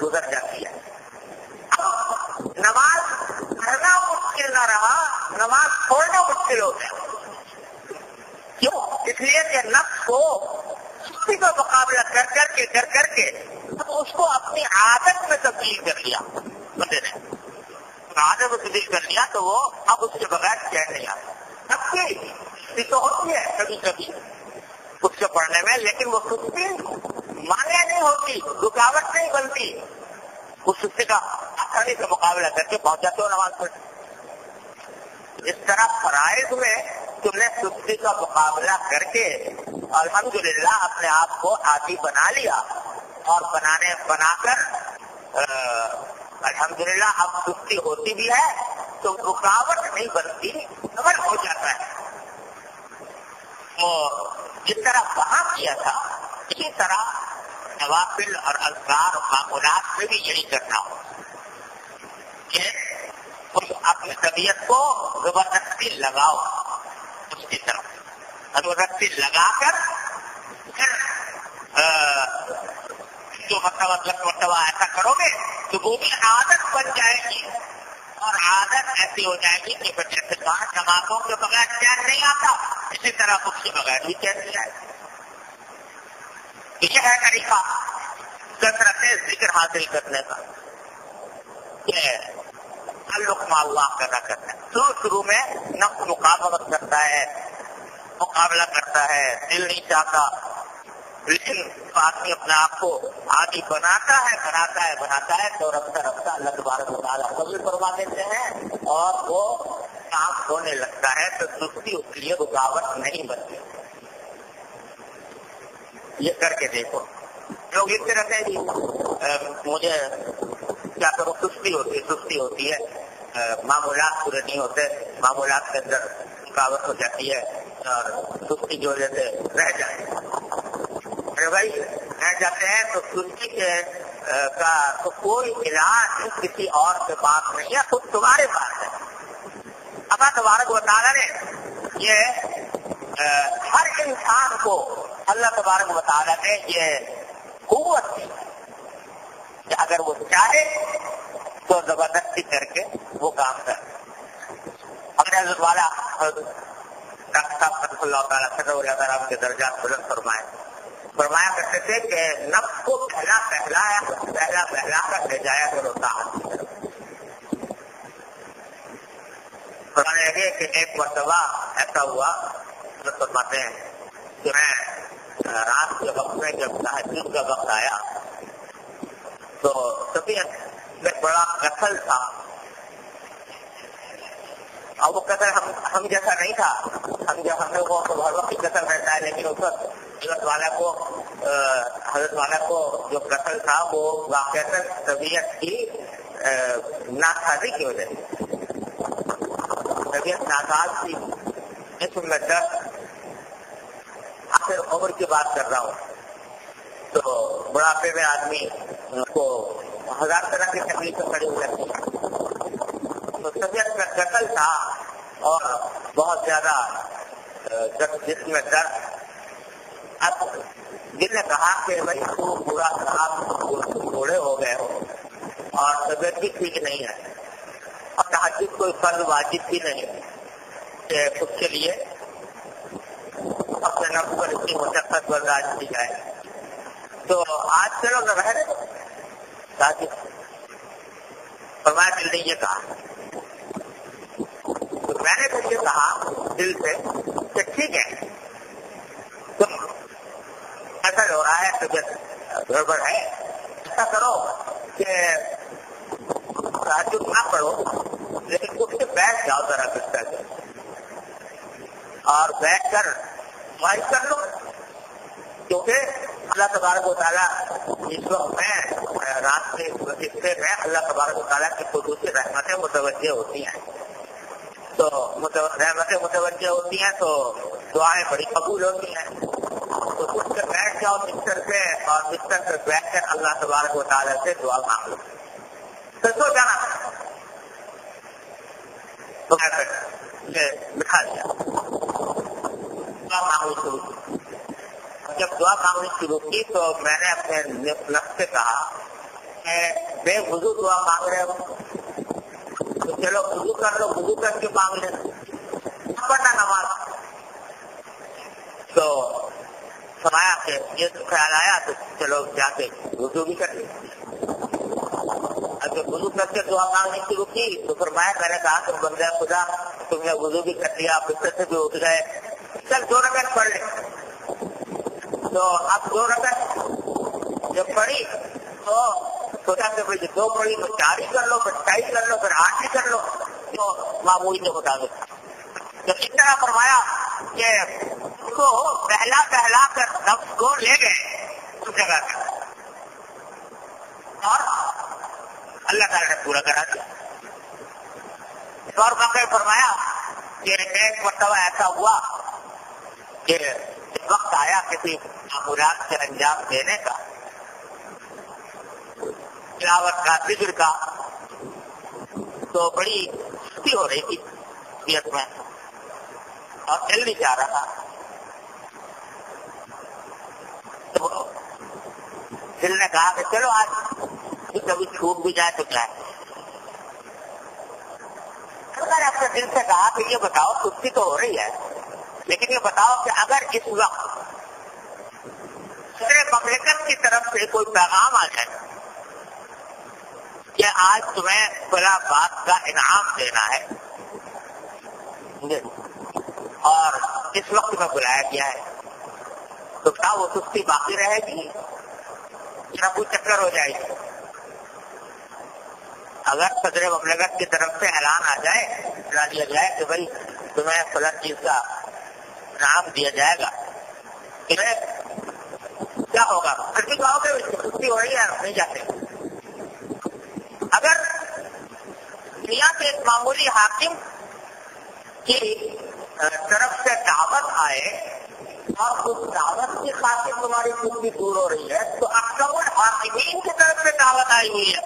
गुजर जाती है। नमाज़ पढ़ना मुश्किल ना रहा, नमाज़ छोड़ना मुश्किल हो गया। क्यों? इसलिए कि नफ्स को सुस्ती का मुकाबला कर करके कर करके तो उसको अपनी आदत में तब्दील कर लिया। बंदे ने आदत में तब्दील कर लिया तो वो अब उसके बगैर चैन नहीं आता। सबकी तो होती है कभी कभी उसके पढ़ने में, लेकिन वो सुस्ती होती रुकावट नहीं बनती। उस सुस्ती का आसानी से मुकाबला करके पहुंचाते हो नमाज़ पढ़ इस तरह फराइज में तुमने सुस्ती का मुकाबला करके अल्हम्दुलिल्लाह अपने आप को आदि बना लिया और बनाने, बनाकर अल्हम्दुलिल्लाह अब सुस्ती होती भी है तो रुकावट नहीं बनती अमल हो जाता है। तो जिस तरह वहाँ किया था, इसी तरह नवाफिल और अल्कार और मामूलात में भी यही करना हो। कि उस अपनी तबीयत को ज़बरदस्ती लगाओ उसकी तरफ़। ज़बरदस्ती लगाकर फिर जो मरतबा दस मरतबा ऐसा करोगे तो वो भी आदत बन जाएगी। और आदत ऐसी हो जाएगी कि फिर जैसे कहा नमाजों के बगैर चैन नहीं आता। इसी तरह उसके बगैर भी चैन नहीं आएगा। यह है तरीका। कसरत ज़िक्र हासिल करने का। अल्लाह पैदा करना है। शुरू शुरू में नफ्स मुकाबलत करता है, मुकाबला करता है, दिल नहीं चाहता। लेकिन आदमी अपने आप को आदि बनाता है बनाता है बनाता है तो रखता रखता अल्लाह तबारक वाला कबूल करवा देते हैं और वो काम होने लगता है तो सुस्ती उसके लिए रुकावट नहीं बनती। ये करके देखो। लोग इस तरह से मुझे क्या करो, सुस्ती होती है सुस्ती होती है। मामूलात पूरे नहीं होते मामूलात के अंदर रुकावट हो जाती है और सुस्ती की वजह से रह जाए अरे भाई, रह जाते हैं तो सुस्ती के का तो कोई इलाज किसी और के पास नहीं है, खुद तुम्हारे पास है। अब तबारक बताना ने ये हर इंसान को अल्लाह तबारक बताना ने ये कुत दी अगर वो चाहे तो ज़बरदस्ती करके वो काम कर। अपने हज़रत के दर्जा बुलंद फरमाए। फरमाया करते थे कि नफ्स को पहला पहलाया, पहला पहला कर ले जाया करो साहब। फरमाने लगे कि एक मरतबा ऐसा हुआ फरमाते हैं कि मैं रात के वक्त में जब तहजीब का वक्त आया तो तबीयत में बड़ा कथल था। और वो कसल हम हम जैसा नहीं था। हम जब हम लोगों को हर वक्त कसल रहता है, लेकिन उस वक्त वाला को हज़रत वाला को जो कसल था, वो वाकता तबीयत की नासाजी की वजह से। तबीयत नासाज थी। इसमें दर्द आखिर उम्र की बात कर रहा हूँ। तो बुढ़ापे में आदमी को हज़ार तरह की तकलीफें खड़ी हो। जाती तो तबियत में कतल था और बहुत ज़्यादा जिसमें दर्द अब दिल कहा कि भाई, तू पूरा खराब बूढ़े हो गए हो और तबियत भी ठीक नहीं है। और तहजीब कोई फ़र्ज़ वाजिब भी नहीं है उसके लिए नफ्स पर इतनी मुशक्कत बर्दाश्त की जाए। तो आज चलो न रह ताकि फरमाया दिल ने ये कहा। तो मैंने फिर ये कहा दिल से कि ठीक है, तुम ऐसा हो रहा है तबियत गड़बड़ है। ऐसा करो कि ताजुब ना पढ़ो, लेकिन उठ के बैठ जाओ जरा बिस्तर और बैठ कर ख्वाहिश कर लो। क्योंकि अल्लाह तबारक वाला इस वक्त रात के हिस्से में अल्लाह तबारक वाला की खसूसी रहमतें मुतवजह होती हैं। तो रहमतें मुतवजह होती हैं तो दुआएँ बड़ी कबूल होती हैं। तो उठ कर बैठ जाओ बिस्तर पे और बिस्तर पे बैठ कर अल्लाह तबारक वाला से दुआ मांग लो। तो सो जाना तो बिठा दिया। दुआ मांगनी शुरू की जब दुआ मांगनी शुरू की तो मैंने अपने नफ्स से कहा बेवजू दुआ मांग रहे हो। तो चलो वज़ू कर लो, वज़ू करके मांग ले। पढ़ना नमाज़। तो समाया के ये तो ख्याल आया तो चलो जाके वज़ू भी कर अगर वज़ू करके दुआ मांगने शुरू की तो फिर मैं मैंने कहा तुम बंदे खुदा, तुमने वज़ू भी कर लिया बिस्तर से भी उठ गए। चल दो रकत पढ़ ले तो अब दो रकत जब पढ़ी तो सोचा कि भाई दो पढ़ी तो चार ही कर लो, फिर ढाई कर लो, फिर आठ ही कर लो। तो मामूली बता दो तो इस तरह फरमाया कि उसको पहला पहला कर नफ्स को ले गए, उस जगह पर और अल्लाह ताला ने पूरा करा दिया। और फरमाया कि एक मरतबा ऐसा हुआ कि वक्त आया किसी मामूलात से अंजाम देने का। तिलावत का ज़िक्र का तो बड़ी स्थिति हो रही थी तबीयत में। और चल नहीं जा रहा। तो दिल ने कहा कि चलो आज कभी छूट भी जाए तो क्या है? मैंने अपने दिल से कहा कि ये बताओ सुस्ती तो हो रही है। लेकिन ये बताओ कि अगर इस वक्त सदर ममलिकत की तरफ़ से कोई पैगाम आ जाए, कि आज तुम्हें बड़ा बात का इनाम देना है, और इस वक्त में बुलाया गया है तो क्या वो सुस्ती बाकी रहेगी? कोई चक्कर हो जाएगी। अगर सदर ममलकत की तरफ़ से ऐलान आ जाए जाए कि भाई तुम्हें फलन चीज़ का नाम दिया जाएगा। क्या होगा? फिर भी कहोगे छुट्टी हो रही है नहीं जाते। अगर दुनिया के एक मामूली हाकिम की तरफ़ से दावत आए, और उस दावत की खातिर तुम्हारी छुट्टी दूर हो रही है तो अक्सर हाकिमीन की तरफ़ से दावत आई हुई है।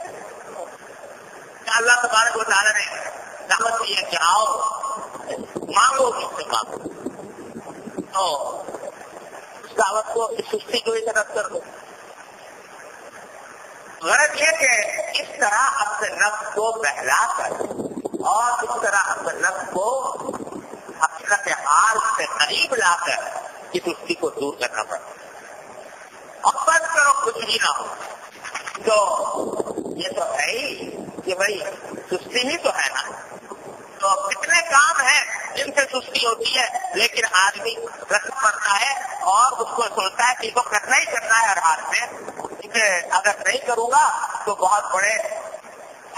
अल्लाह तबारक ने दावत दी है कि आओ, मांगो किससे मांगो? तो उस दावत को इस सृष्टि को ही तरफ़ कर दो। गरज ये कि इस तरह अपने नफ्स को बहला कर और इस तरह अपने नफ्स को हकीकत हाल से करीब लाकर इस सृष्टि को दूर करना पड़ता और बस करो, कुछ भी ना हो। तो ये तो है ही कि भाई, सुस्ती ही तो है ना। तो कितने काम है जिनसे सुस्ती होती है? लेकिन आदमी रख पड़ता है और उसको सोचता है कि इसको करना ही करना है हर हाल में। इसे अगर नहीं करूँगा तो बहुत बड़े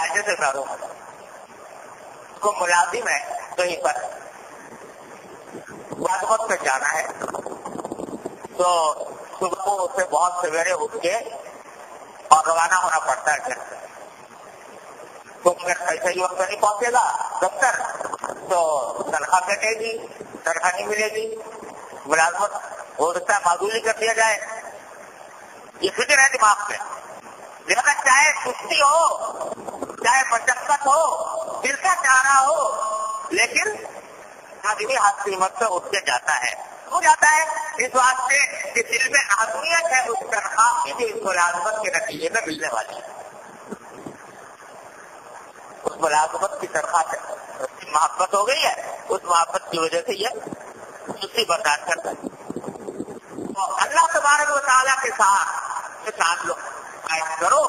ऐसे से करूँगा उसको मुलाजिम है कहीं पर वादवत पे जाना है। तो सुबह को उसे बहुत सवेरे उठ के और रवाना होना पड़ता है घर से तो अगर ही वक्त नहीं पहुंचेगा, दफ्तर। तो तनख्वाह कटेगी तनख्वाह नहीं मिलेगी मुलाजमत हो सकता है माजूरी कर दिया जाए। ये फ़िक्र है दिमाग में लिहाजा चाहे सुस्ती हो, चाहे मशक्कत हो, दिल का चारा हो, लेकिन आदमी हाथ कीमत से उठ के जाता है। हो जाता है इस वास्ते कि दिल में अहमियत है, उस तनख्वाह की जो इस मुलाजमत के नतीजे में मिलने वाली है। मुलाजमत की तनख्वाह से मोहब्बत हो गई है, उस मोहब्बत की वजह से यह सुस्ती बर्दाश्त करता है। तो अल्लाह तबारक वाला के साथ साथ लोग कायम करो,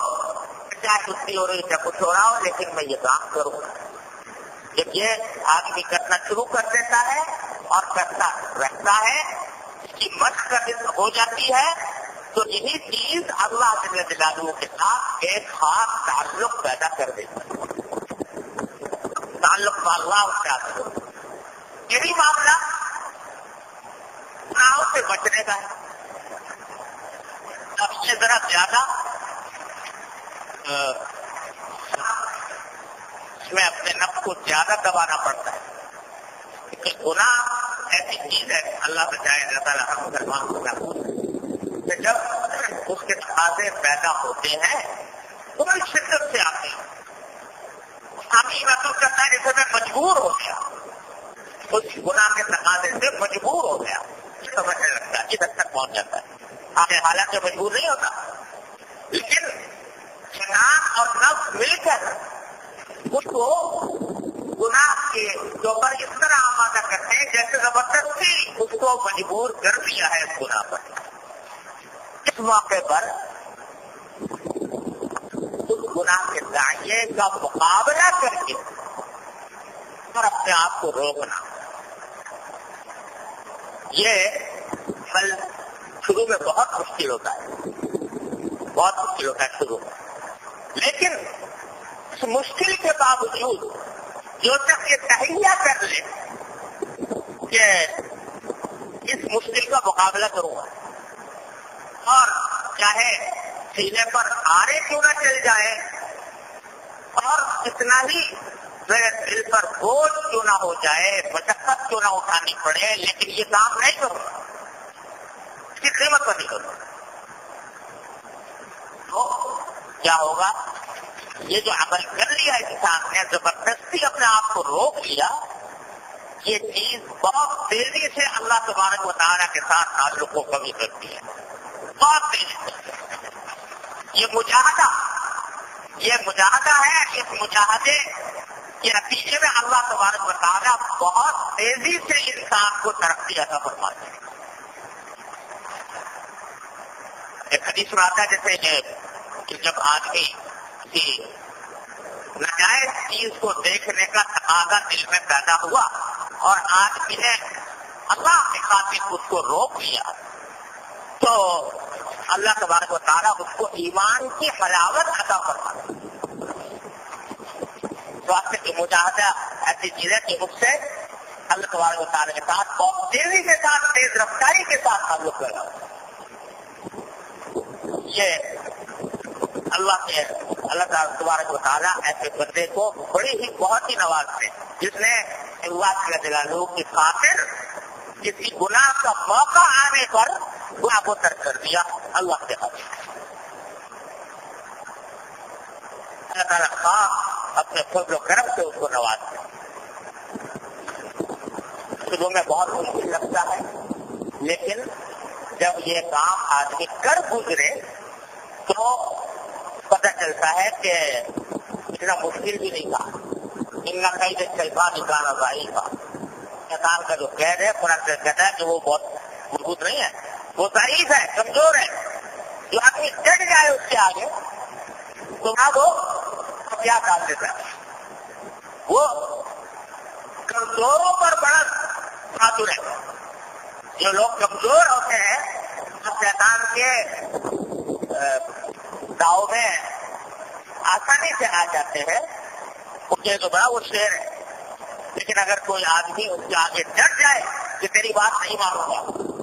चाहे सुस्ती हो रही चाहे कुछ हो रहा हो, लेकिन मैं ये काम करूँगा। जब ये आदमी करना शुरू कर देता है और करता रहता है, इसकी मशक हो जाती है तो यही चीज़ अल्लाह के साथ एक खास ताल्लुक पैदा कर देता है। ताल्लुक अल्लाह से यही मामला नाव से बचने का है। ये जरा ज़्यादा इसमें अपने नफ को ज़्यादा दबाना पड़ता है। क्योंकि गुना ऐसी चीज़ है, अल्लाह बचाए अल्लाह ताला हम मुसलमान को महफूज जब उसके तकाजे पैदा होते हैं तो बड़ी शिद्दत से आते हैं। हम ये महसूस करता है जैसे मैं मजबूर हो गया। उस गुना के तकाजे से मजबूर हो गया। समझने लगता है इधर तक पहुँच जाता है। आपके हालात से मजबूर नहीं होता। लेकिन शैतान और नफ्स मिलकर उसको गुनाह के ऊपर इस तरह आमादा करते हैं, जैसे ज़बरदस्ती उसको मजबूर कर दिया है इस गुनाह पर। इस मौके पर दाइए का मुकाबला करके और अपने आप को रोकना ये फल शुरू में बहुत मुश्किल होता है। बहुत मुश्किल होता है शुरू में। लेकिन इस मुश्किल के बावजूद जो तक ये तहिया कर ले कि इस मुश्किल का मुकाबला करूँगा। और चाहे सीने पर आरे क्यों ना चल जाए और कितना ही। दिल पर बोझ क्यों ना हो जाए? मशक्कत क्यों ना उठानी पड़े? लेकिन ये काम नहीं करूँगा इसकी कीमत पर नहीं करूँगा। तो क्या होगा? ये जो अमल कर लिया इंसान ने, ज़बरदस्ती अपने आप को रोक लिया, ये चीज़ बहुत तेज़ी से अल्लाह तबारक वारा के साथ ताल्लुक को कमी करती है। बहुत तेज़ी से। ये मुजाहदा ये मुजाहदा है, इस मुजाहदे के नतीजे में अल्लाह तबारक वारा बहुत तेज़ी से इंसान को तरक्की अदा फरमाते हैं। एक हदीस में आता है, जैसे कि जब आदमी किसी नाजायज चीज़ को देखने का तकाजा दिल में पैदा हुआ और आदमी ने अल्लाह के खातिर उसको रोक लिया तो अल्लाह तबारक तारा उसको ईमान की हलावत अदा फरमा स्वास्थ्य की मुजाहदा ऐसी चीज़ें कि उससे अल्लाह तबारक तारा के साथ बहुत तेज़ी के साथ, तेज रफ्तारी के साथ ताल्लुक कर ये अल्लाह के, अल्लाह तबारक तारा ऐसे बंदे को बड़ी ही, बहुत ही नवाजते जिसने अल्लाह की खातिर किसी गुनाह का मौका आने पर गुनाह को तर्क कर दिया। खातिर अल्लाह ताला खास अपने फजल करम से उसको नवाजते शुरू में बहुत मुश्किल लगता है लेकिन जब ये काम आदमी कर गुजरे तो पता चलता है कि इतना मुश्किल भी नहीं था इनका कई शैतान निकाला भाई शैतान का जो कैद है कुरान कहता है कि वो बहुत मज़बूत नहीं है वो तारीफ़ है, कमज़ोर है। जो आदमी डट जाए उसके आगे तो ना वो क्या डाल देता है। वो कमजोरों पर बड़ा बहादुर है। जो लोग कमज़ोर होते हैं तो शैतान के दाव में आसानी से आ जाते हैं। उनके तो बड़ा वो शेर है। लेकिन अगर कोई आदमी उसके आगे डट जाए कि तेरी बात नहीं मानूँगा।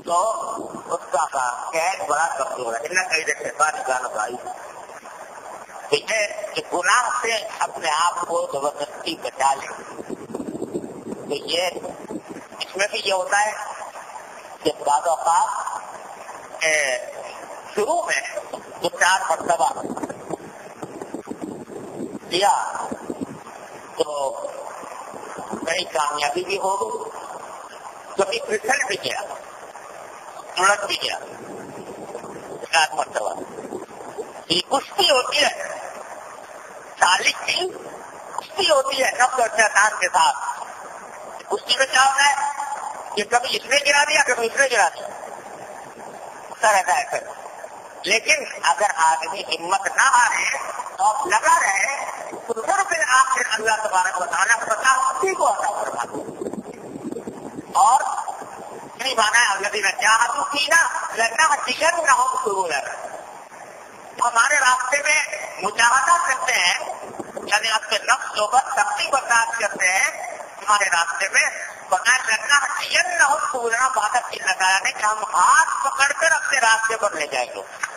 तो उसका का कैद बड़ा कमज़ोर है। इन्हें कई बात गाना भाई ठीक है कि गुनाह से अपने आप को ज़बरदस्ती बचा ले। तो ये, इसमें भी ये होता है कि बाद शुरू में जो चार मरतबा किया तो कहीं कामयाबी भी हो गई कभी फिसल भी गया उलट भी गया ये कुश्ती होती है सालिक की कुश्ती होती है नफ्स और शैतान के साथ. कुश्ती में क्या होता है कि कभी इसने गिरा दिया कभी इसने गिरा दिया ऐसा रहता है फिर लेकिन अगर आदमी हिम्मत ना हारे और लगा रहे तो फिर आखिर अल्लाह तबारक बताना प्रकाशी को अदा और नहीं माना है अल्लाह ने क्या हाथों की ना लगना जिगर ना हो हमारे रास्ते में मुजाहदा करते हैं यानी आपके नफ्स सोबत सख्ती बर्दाश्त करते हैं हमारे रास्ते में बगैर लगना जिगर न हो सूरना बाधक की लगाया नहीं कि हम हाथ पकड़कर अपने रास्ते पर ले जाएँगे